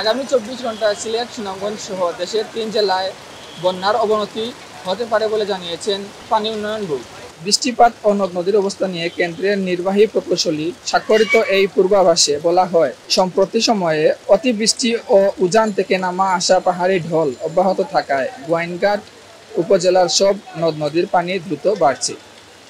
আগামী চব্বিশ ঘন্টায় সিলেট, সুনামগঞ্জ সহ দেশের তিন জেলায় বন্যার অবনতি হতে পারে বলে জানিয়েছেন পানি উন্নয়ন বোর্ড। বৃষ্টিপাত ও নদ নদীর অবস্থা নিয়ে কেন্দ্রের নির্বাহী প্রকৌশলী স্বাক্ষরিত এই পূর্বাভাসে বলা হয়, সম্প্রতি সময়ে অতিবৃষ্টি ও উজান থেকে নামা আসা পাহাড়ি ঢল অব্যাহত থাকায় গোয়াইনঘাট উপজেলার সব নদ নদীর পানি দ্রুত বাড়ছে।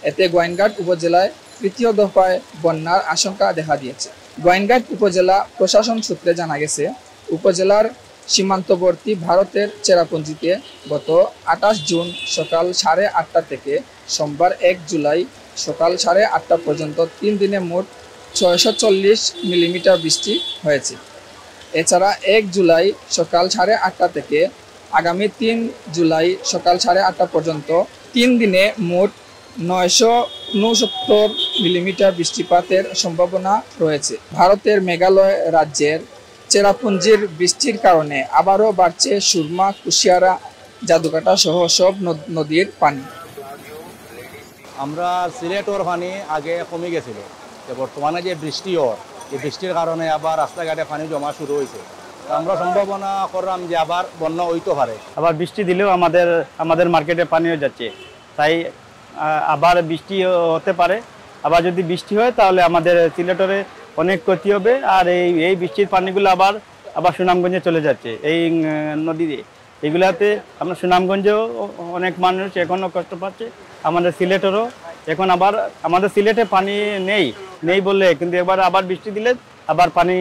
এতে গোয়াইনঘাট উপজেলায় তৃতীয় দফায় বন্যার আশঙ্কা দেখা দিয়েছে। গোয়াইনঘাট উপজেলা প্রশাসন সূত্রে জানা গেছে উপজেলার সীমান্তবর্তী ভারতের চেরাপুঞ্জিতে গত আঠাশ জুন সকাল সাড়ে আটটা থেকে সোমবার এক জুলাই সকাল সাড়ে আটটা পর্যন্ত তিন দিনে মোট ছয়শো চল্লিশ মিলিমিটার বৃষ্টি হয়েছে। এছাড়া এক জুলাই সকাল সাড়ে আটটা থেকে আগামী তিন জুলাই সকাল সাড়ে আটটা পর্যন্ত তিন দিনে মোট নয়শো উনসত্তর মিলিমিটার বৃষ্টিপাতের সম্ভাবনা রয়েছে। ভারতের মেঘালয় রাজ্যের চেরাপুঞ্জির বৃষ্টির কারণে আবারও বাড়ছে সুরমা কুশিয়ারা জাদুকাটা সহ সব নদ- নদীর পানি। আমরা সিলেটর পানি আগে কমে গেছিল। বর্তমানে যে বৃষ্টি ওর এই বৃষ্টির কারণে আবার রাস্তাঘাটে পানি জমা শুরু হয়েছে। আমরা সম্ভাবনা করলাম যে আবার বন্যা হইতে পারে। আবার বৃষ্টি দিলেও আমাদের আমাদের মার্কেটে পানি হয়ে যাচ্ছে। তাই আবার বৃষ্টি হতে পারে। আবার যদি বৃষ্টি হয় তাহলে আমাদের সিলেটরে অনেক ক্ষতি হবে। আর এই এই বৃষ্টির পানিগুলো আবার আবার সুনামগঞ্জে চলে যাচ্ছে। এই নদী দিয়ে এগুলাতে আমরা সুনামগঞ্জেও অনেক মানুষ এখনও কষ্ট পাচ্ছে। আমাদের সিলেটেরও। এখন আবার, আমাদের সিলেটে পানি নেই। নেই বললে, কিন্তু এবার আবার বৃষ্টি দিলে আবার পানি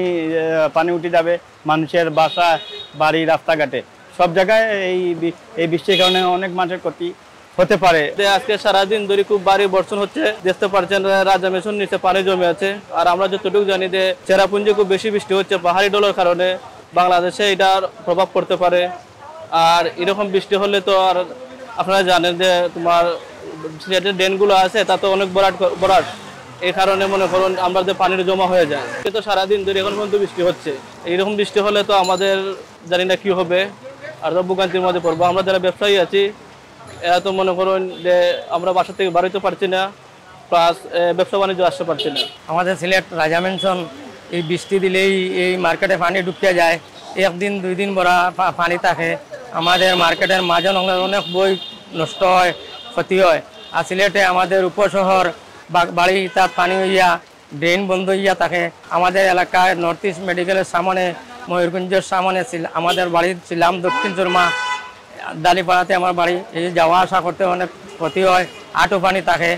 পানি উঠে যাবে মানুষের বাসা, বাড়ি, রাস্তাঘাটে। সব জায়গায় এই এই বৃষ্টির কারণে অনেক মানুষের ক্ষতি। হতে পারে। আজকে সারাদিন ধরে খুব ভারী বর্ষণ হচ্ছে, দেখতে পারছেন রাজা মেশন নিচে পানি জমে আছে। আর আমরা যতটুকু জানি যে চেরাপুঞ্জি খুব বেশি বৃষ্টি হচ্ছে, পাহাড়ি ডলের কারণে বাংলাদেশে এটার প্রভাব পড়তে পারে। আর এরকম বৃষ্টি হলে তো আর আপনারা জানেন যে তোমার যে ড্রেনগুলো আছে, তা তো অনেক বরাট বরাট। এই কারণে মনে করুন আমরা যে পানির জমা হয়ে যায়। এ তো সারাদিন ধরে এখন পর্যন্ত বৃষ্টি হচ্ছে। এইরকম বৃষ্টি হলে তো আমাদের জানি না কী হবে। আর ভোগান্তির মধ্যে পড়ব। আমরা যারা ব্যবসায়ী আছি এরা তো মনে করুন যে আমরা বাসা থেকে বাড়িতে পারছি না প্লাস ব্যবসা বাণিজ্য আসতে পারছি না। আমাদের সিলেট রাজা মেনশন এই বৃষ্টি দিলেই এই মার্কেটে পানি ঢুকে যায়। একদিন দুই দিন বড়া পানি থাকে। আমাদের মার্কেটের অংশের অনেক বই নষ্ট হয়, ক্ষতি হয়। আর সিলেটে আমাদের উপশহর বাড়ি তার পানি হইয়া, ড্রেন বন্ধ হইয়া থাকে। আমাদের এলাকায় নর্থ ইস্ট মেডিকেলের সামনে ময়ূরগঞ্জের সামনে আমাদের বাড়ি ছিলাম দক্ষিণ চুরমা। দালিপাড়াতে আমার বাড়ি। এই যাওয়া আসা করতে অনেক ক্ষতি হয়, আটো পানি থাকে।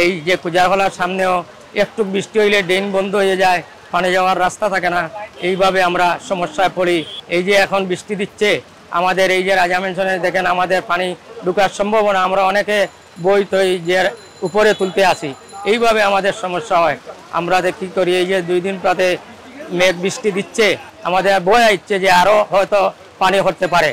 এই যে কুজারখোলার সামনেও একটু বৃষ্টি হইলে ড্রেন বন্ধ হয়ে যায়, পানি যাওয়ার রাস্তা থাকে না। এইভাবে আমরা সমস্যায় পড়ি। এই যে এখন বৃষ্টি দিচ্ছে, আমাদের এই যে রাজা মেনশনে দেখেন আমাদের পানি ঢুকার সম্ভাবনা, আমরা অনেকে বই তৈ যে উপরে তুলতে আসি। এইভাবে আমাদের সমস্যা হয়। আমরা দেখি করি, এই যে দুই দিন প্রাতে মেঘ বৃষ্টি দিচ্ছে, আমাদের বই আসছে যে আরও হয়তো পানি হতে পারে।